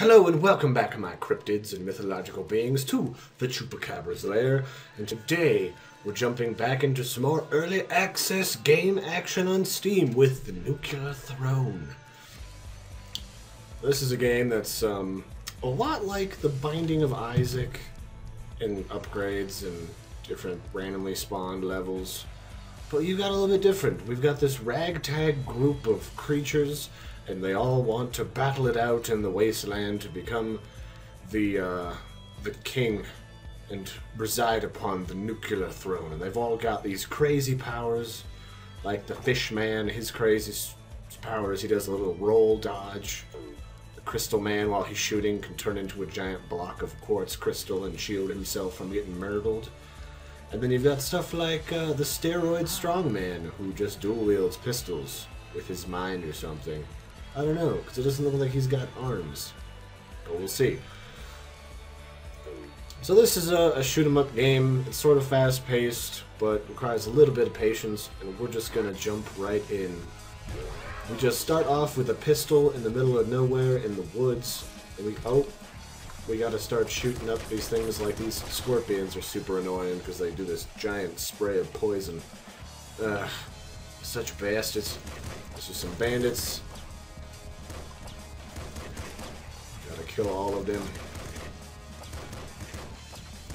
Hello and welcome back, my cryptids and mythological beings, to the Chupacabra's Lair. And today we're jumping back into some more early access game action on Steam with the Nuclear Throne. This is a game that's um, a lot like the Binding of Isaac in upgrades and different randomly spawned levels. But you got a little bit different. We've got this ragtag group of creatures and they all want to battle it out in the wasteland to become the uh, the king and reside upon the nuclear throne. And they've all got these crazy powers, like the fish man. His crazy s- powers, he does a little roll dodge. The crystal man, while he's shooting, can turn into a giant block of quartz crystal and shield himself from getting murgled. And then you've got stuff like uh, the steroid strongman, who just dual wields pistols with his mind or something. I don't know, because it doesn't look like he's got arms. But we'll see. So this is a, a shoot 'em up game. It's sort of fast paced, but requires a little bit of patience, and we're just gonna jump right in. We just start off with a pistol in the middle of nowhere in the woods, and we oh, we gotta start shooting up these things like these scorpions are super annoying because they do this giant spray of poison. Ugh, such bastards. This is some bandits. Kill all of them.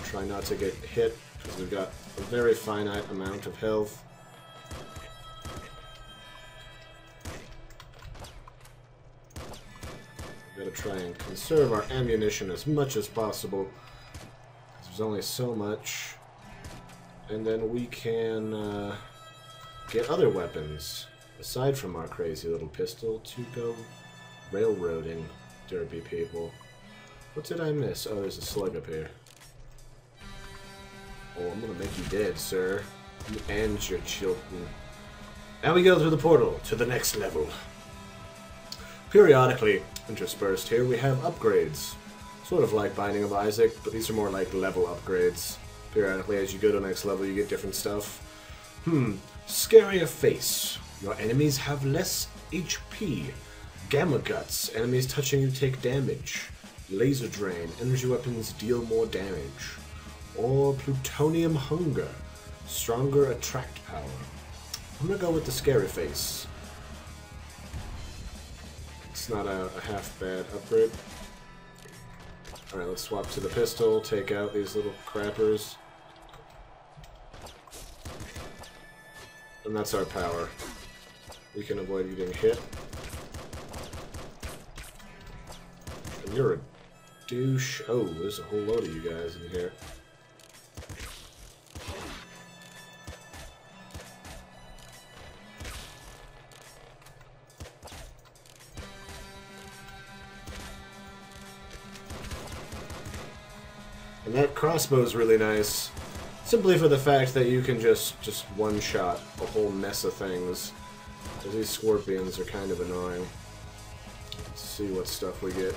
Try not to get hit because we've got a very finite amount of health. Gotta try and conserve our ammunition as much as possible. There's only so much. And then we can uh, get other weapons, aside from our crazy little pistol, to go railroading derby people. What did I miss? Oh, there's a slug up here. Oh, I'm gonna make you dead, sir. You and your children. Now we go through the portal to the next level. Periodically, interspersed here, we have upgrades. Sort of like Binding of Isaac, but these are more like level upgrades. Periodically, as you go to the next level, you get different stuff. Hmm, scarier face. Your enemies have less HP. Gamma Guts. Enemies touching you take damage. Laser Brain. Energy weapons deal more damage. Or Plutonium Hunger. Stronger attract power. I'm gonna go with the Scary Face. It's not a, a half bad upgrade. Alright, let's swap to the pistol, take out these little crappers. And that's our power. We can avoid getting hit. You're a douche. Oh, there's a whole load of you guys in here. And that crossbow is really nice, simply for the fact that you can just just one shot a whole mess of things. these scorpions are kind of annoying. Let's see what stuff we get.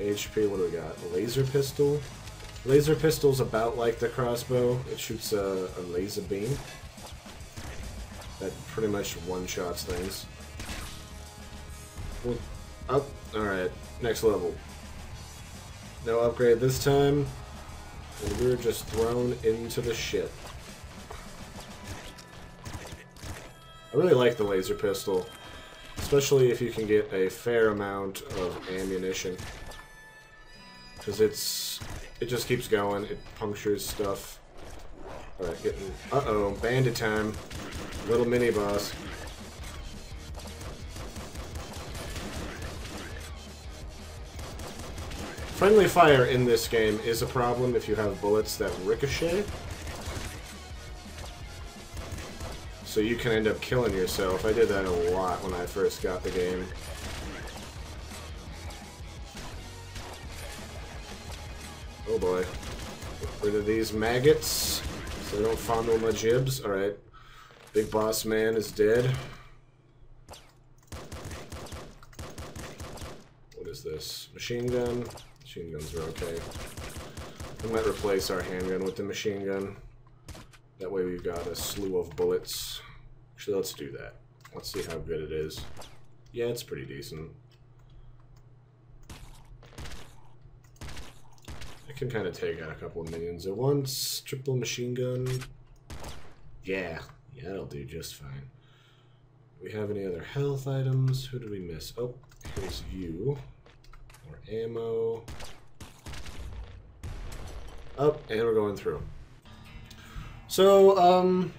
HP, what do we got? Laser pistol. Laser pistol's about like the crossbow. It shoots a, a laser beam that pretty much one shots things. Up. All right, next level. No upgrade this time. And we're just thrown into the shit. I really like the laser pistol. Especially if you can get a fair amount of ammunition. Because it's... It just keeps going. It punctures stuff. Alright, getting... Uh-oh, bandit time. Little mini-boss. Friendly fire in this game is a problem if you have bullets that ricochet. So you can end up killing yourself. I did that a lot when I first got the game. Boy. Get rid of these maggots so they don't fondle my jibs. Alright. Big boss man is dead. What is this? Machine gun? Machine guns are okay. We might replace our handgun with the machine gun. That way we've got a slew of bullets. Actually, let's do that. Let's see how good it is. Yeah, it's pretty decent. Can kind of take out a couple of minions at once. Triple machine gun. Yeah, yeah, that'll do just fine. We have any other health items? Who did we miss? Oh, here's you. More ammo. Up, oh, and we're going through. So, um,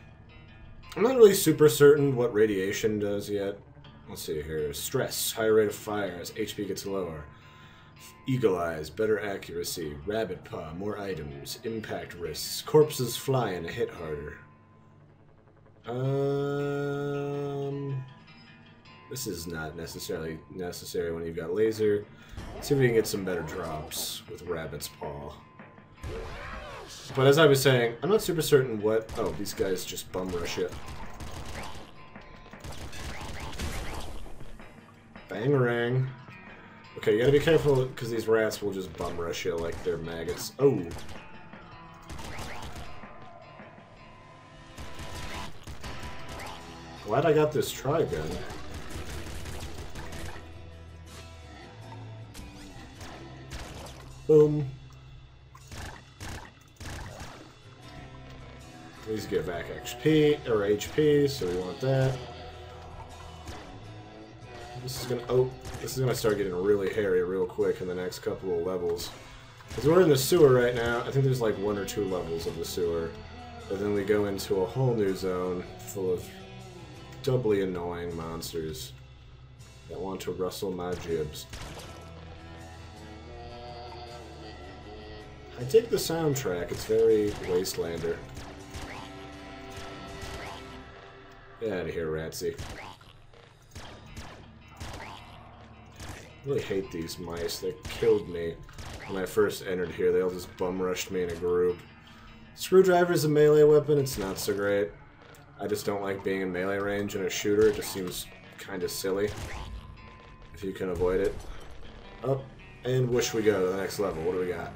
I'm not really super certain what radiation does yet. Let's see here. Stress, higher rate of fire as HP gets lower. Eagle eyes, better accuracy. Rabbit paw, more items. Impact wrists. Corpses fly and hit harder. Um, this is not necessarily necessary when you've got laser. Let's see if we can get some better drops with Rabbit's Paw. But as I was saying, I'm not super certain what... Oh, these guys just bum rush it. Bangarang. Okay, you gotta be careful, because these rats will just bum rush you like they're maggots. Oh! Glad I got this Trigun. Boom. Please get back XP, or HP, so we want that. This is gonna, oh, this is gonna start getting really hairy real quick in the next couple of levels. Because we're in the sewer right now, I think there's like one or two levels of the sewer. But then we go into a whole new zone full of doubly annoying monsters that want to rustle my jibs. I dig the soundtrack, it's very Wastelander. Get out of here, Ratsy. I really hate these mice. They killed me when I first entered here. They all just bum rushed me in a group. Screwdriver is a melee weapon. It's not so great. I just don't like being in melee range in a shooter. It just seems kind of silly if you can avoid it. Up and wish we go to the next level. What do we got?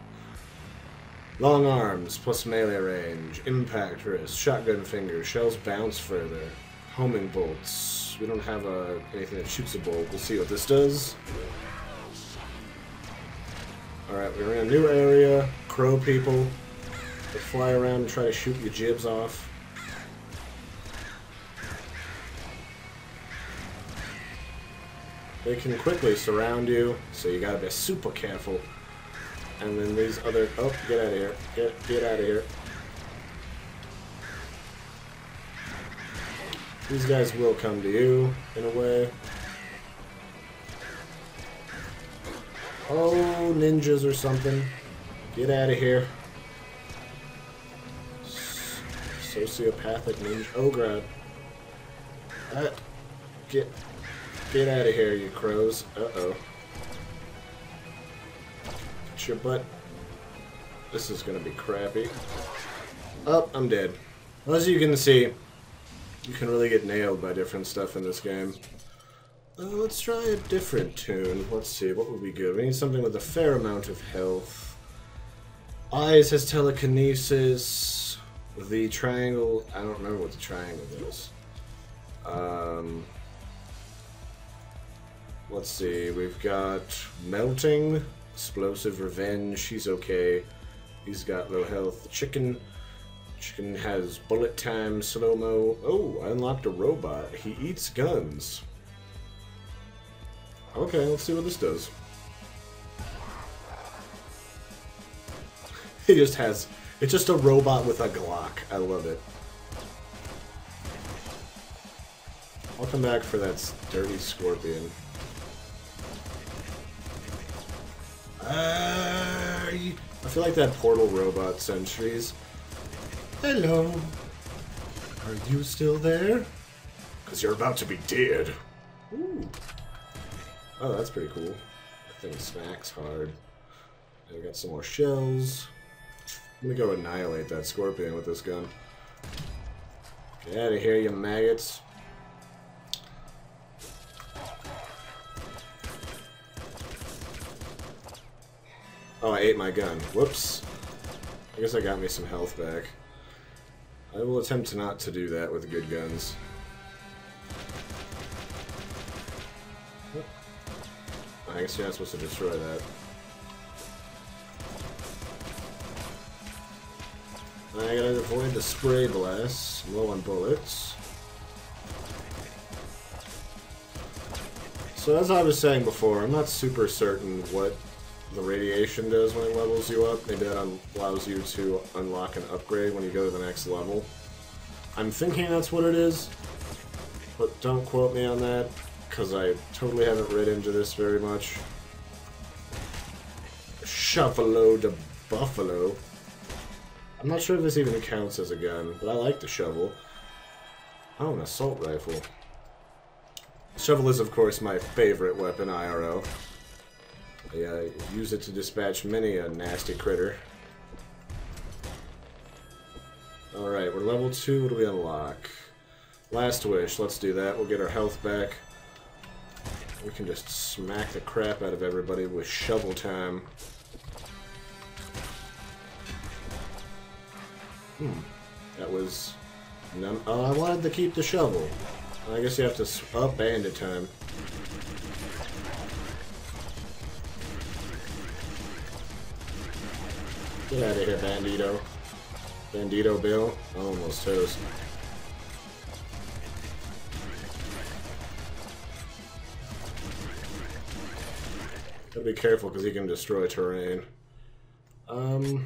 Long arms plus melee range, impact wrist, shotgun fingers, shells bounce further, homing bolts. We don't have uh, anything that shoots a bolt. We'll see what this does. Alright, we're in a new area. Crow people. They fly around and try to shoot your jibs off. They can quickly surround you, so you gotta be super careful. And then these other... Oh, get out of here. Get, get out of here. These guys will come to you, in a way. Oh, ninjas or something. Get out of here. Sociopathic ninja. Oh, God. Uh, get Get out of here, you crows. Uh-oh. It's your butt. This is gonna be crappy. Oh, I'm dead. As you can see, you can really get nailed by different stuff in this game. Uh, let's try a different tune. Let's see, what would be good? We need something with a fair amount of health. Eyes has telekinesis. The triangle, I don't remember what the triangle is. Um, Let's see, we've got Melting, Explosive Revenge, he's okay. He's got low health. Chicken, Has bullet time, slow-mo. Oh, I unlocked a robot. He eats guns. Okay, let's see what this does. He just has... It's just a robot with a Glock. I love it. I'll come back for that dirty scorpion. Uh, I feel like that portal robot sentries. Hello. Are you still there? Because you're about to be dead. Ooh. Oh, that's pretty cool. That thing smacks hard. I got some more shells. I'm gonna go annihilate that scorpion with this gun. Get out of here, you maggots. Oh, I ate my gun. Whoops. I guess I got me some health back. I will attempt not to do that with good guns. I guess you're not supposed to destroy that. I gotta avoid the spray blast. Low on bullets. So as I was saying before, I'm not super certain what the radiation does when it levels you up. Maybe that allows you to unlock an upgrade when you go to the next level. I'm thinking that's what it is, but don't quote me on that, because I totally haven't read into this very much. Shuffalo de Buffalo. I'm not sure if this even counts as a gun, but I like the shovel. Oh, an assault rifle. Shovel is, of course, my favorite weapon, IRO. Uh, use it to dispatch many a nasty critter. Alright, we're level 2. What do we unlock? Last wish. Let's do that. We'll get our health back. We can just smack the crap out of everybody with shovel time. Hmm. That was... Oh, I wanted to keep the shovel. I guess you have to... Up bandit time. Get out of here, Bandito. Bandito Bill. Almost toast. Gotta be careful because he can destroy terrain. Um,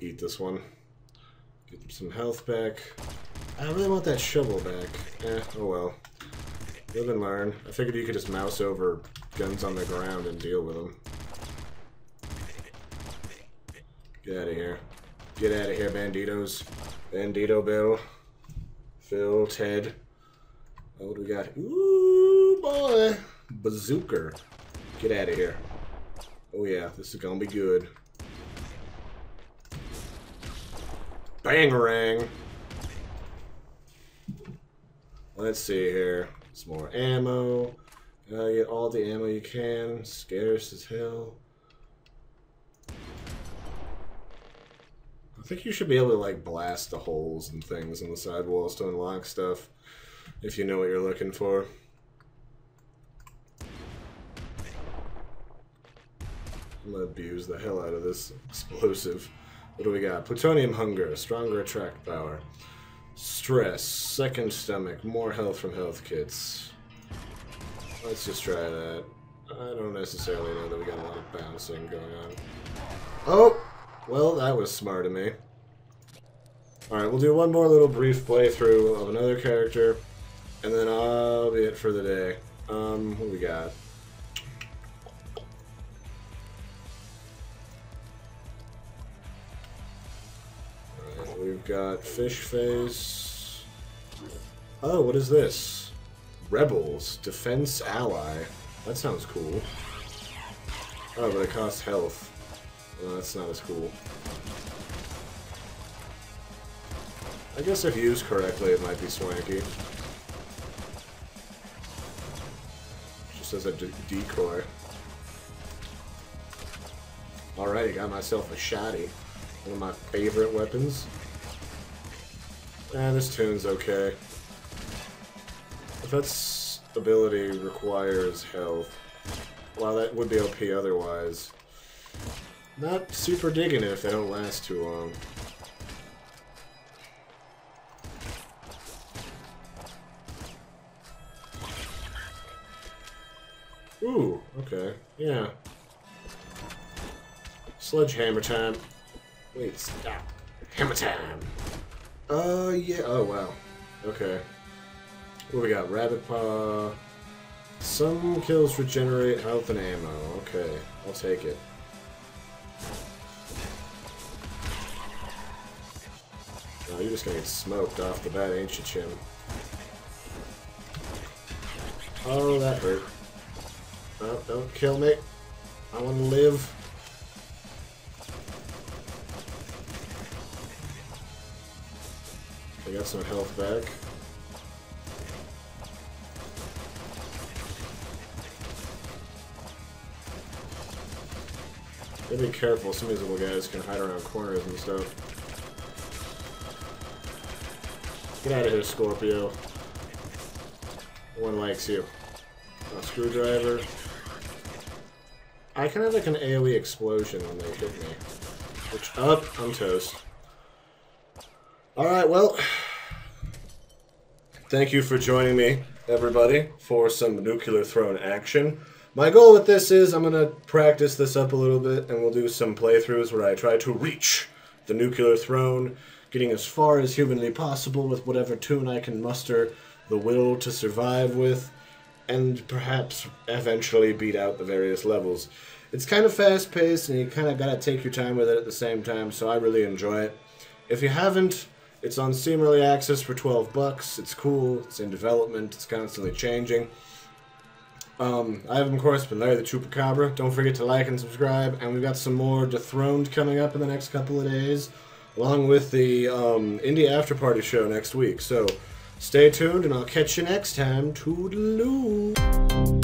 eat this one. Get some health back. I really want that shovel back. Eh, oh well. Live and learn. I figured you could just mouse over guns on the ground and deal with them. Get out of here. Get out of here, banditos. Bandito Bill. Phil, Ted. Oh, what do we got? Ooh, boy. Bazooka. Get out of here. Oh yeah, this is gonna be good. Bangarang! Let's see here. Some more ammo. Uh, get all the ammo you can. Scarce as hell. I think you should be able to like blast the holes and things in the sidewalls to unlock stuff if you know what you're looking for. I'm gonna abuse the hell out of this explosive. What do we got? Plutonium hunger, stronger attract power. Stress, second stomach, more health from health kits. Let's just try that. I don't necessarily know that we got a lot of bouncing going on. Oh! Well, that was smart of me. Alright, we'll do one more little brief playthrough of another character, and then I'll be it for the day. Um, what we got? we've got Fish Face. Oh, what is this? Rebels. Defense Ally. That sounds cool. Oh, but it costs health. That's not as cool. I guess if used correctly, it might be swanky. Just as a decoy. Alrighty, got myself a shotty. One of my favorite weapons. Eh, this tune's okay. If that ability requires health, while that would be OP otherwise, not super digging it if they don't last too long. Ooh, okay, yeah. Sledgehammer time. Wait, stop. Hammer time! Uh, yeah. Oh, wow. Okay. What we got? Rabbit Paw. Some kills regenerate health and ammo. Okay, I'll take it. Oh, you're just gonna get smoked off the bat, ain't you, Chim? Oh, that hurt. Oh, don't kill me. I want to live. I got some health back. Gotta be careful, some of these little guys can hide around corners and stuff. Get out of here, Scorpio. One likes you. A screwdriver. I kind of like an AoE explosion when they hit me. Which, up, I'm toast. All right, well, thank you for joining me, everybody, for some nuclear throne action. My goal with this is I'm going to practice this up a little bit, and we'll do some playthroughs where I try to reach the nuclear throne, getting as far as humanly possible with whatever tune I can muster the will to survive with, and perhaps eventually beat out the various levels. It's kind of fast paced, and you kind of got to take your time with it at the same time, so I really enjoy it. If you haven't, it's on Steam Early Access for 12 bucks. It's cool, it's in development, it's constantly changing. Um, I have, of course, been Larry the Chupacabra. Don't forget to like and subscribe. And we've got some more Dethroned coming up in the next couple of days, along with the um, Indie After Party show next week. So stay tuned, and I'll catch you next time. Toodaloo.